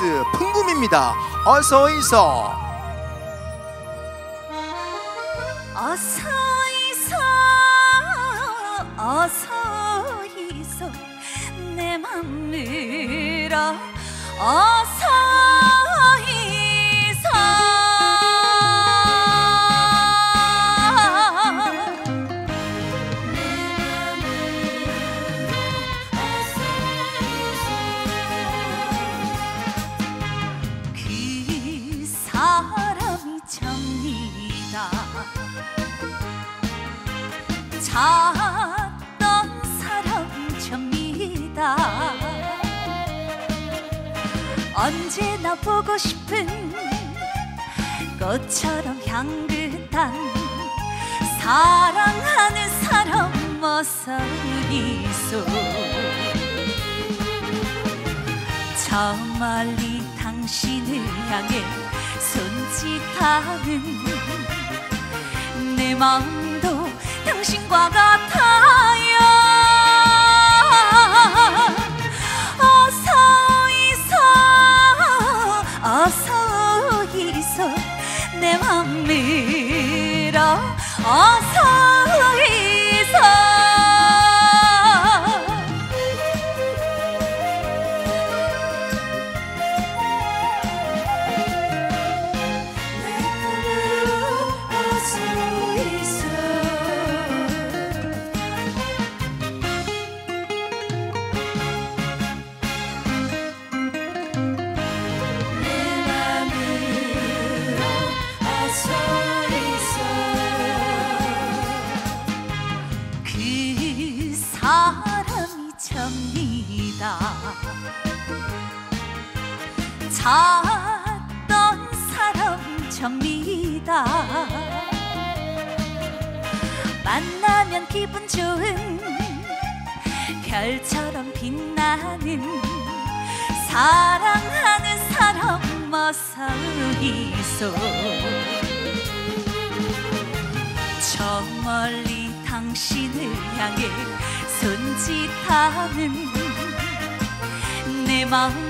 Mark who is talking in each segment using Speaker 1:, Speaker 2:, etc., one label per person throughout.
Speaker 1: 보이스 풍금입니다. 어서 있어.
Speaker 2: 어서 있어 어서 있어 내 맘을 어서 찾던 사람 접니다. 언제나 보고 싶은 꽃처럼 향긋한 사랑하는 사람 어서 있어. 저 멀리 당신을 향해 손짓하는 내 마음 도 당신과 같 찾던 사람 접니다. 만나면 기분 좋은 별처럼 빛나는 사랑하는 사람 어서 있어. 저 멀리 당신을 향해 손짓하는 내 마음도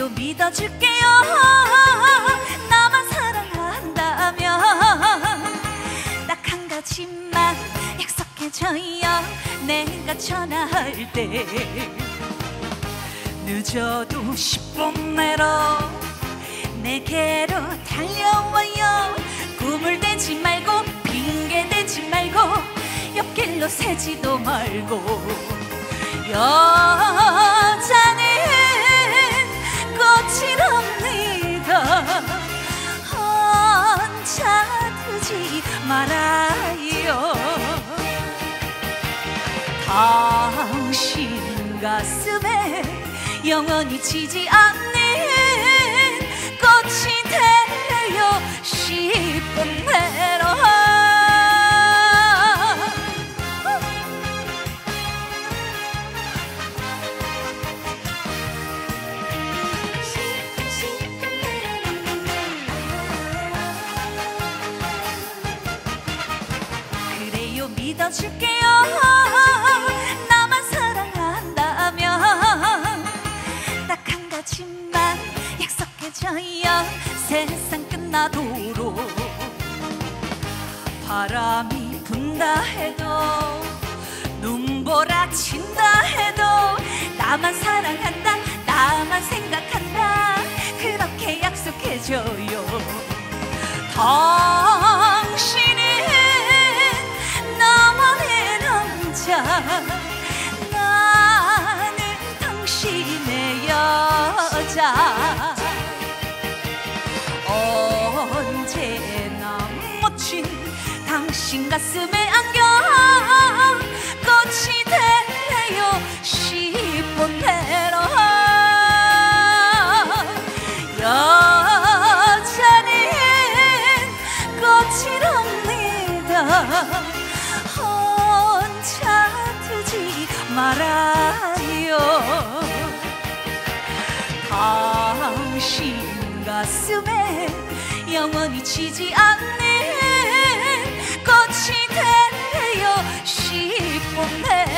Speaker 2: 그래요 믿어줄게요. 나만 사랑한다면 딱 한 가지만 약속해줘요. 내가 전화할 때 늦어도 10분 내로 내게로 달려와요. 꿈을 대지 말고 핑계 대지 말고 옆길로 새지도 말고 여 당신 가슴에 영원히 지지 않는 꽃이 되어 싶은 대로 그래요 믿어줄게요 하얀 세상 끝나도록 바람이 분다 해도 눈보라 친다 해도 나만 사랑한다 나만 생각한다. 그렇게 약속해줘요. 당신은 나만의 남자 나는 당신의 여자 당신 가슴에 안겨. 꽃이 되요. 10번 대로. 여자는 꽃이랍니다. 혼자 두지 말아요. 당신 가슴에 영원히 지지 않는 되요 싶었네